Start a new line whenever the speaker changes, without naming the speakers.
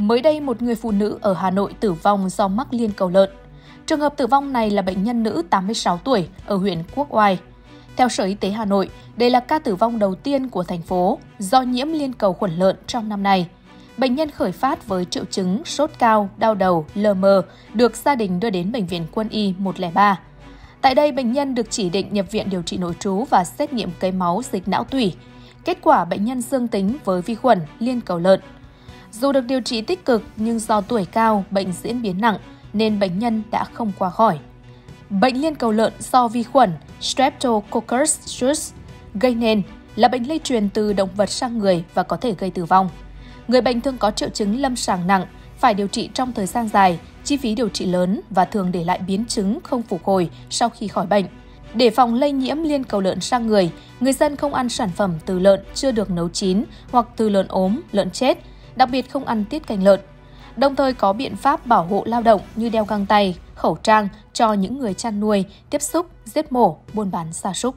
Mới đây, một người phụ nữ ở Hà Nội tử vong do mắc liên cầu lợn. Trường hợp tử vong này là bệnh nhân nữ 86 tuổi ở huyện Quốc Oai. Theo Sở Y tế Hà Nội, đây là ca tử vong đầu tiên của thành phố do nhiễm liên cầu khuẩn lợn trong năm nay. Bệnh nhân khởi phát với triệu chứng sốt cao, đau đầu, lờ mờ, được gia đình đưa đến Bệnh viện Quân y 103. Tại đây, bệnh nhân được chỉ định nhập viện điều trị nội trú và xét nghiệm cấy máu dịch não tủy. Kết quả bệnh nhân dương tính với vi khuẩn liên cầu lợn. Dù được điều trị tích cực nhưng do tuổi cao, bệnh diễn biến nặng nên bệnh nhân đã không qua khỏi. Bệnh liên cầu lợn do vi khuẩn Streptococcus suis gây nên là bệnh lây truyền từ động vật sang người và có thể gây tử vong. Người bệnh thường có triệu chứng lâm sàng nặng, phải điều trị trong thời gian dài, chi phí điều trị lớn và thường để lại biến chứng không phục hồi sau khi khỏi bệnh. Để phòng lây nhiễm liên cầu lợn sang người, người dân không ăn sản phẩm từ lợn chưa được nấu chín hoặc từ lợn ốm, lợn chết, đặc biệt không ăn tiết canh lợn. Đồng thời có biện pháp bảo hộ lao động như đeo găng tay, khẩu trang cho những người chăn nuôi, tiếp xúc, giết mổ, buôn bán gia súc.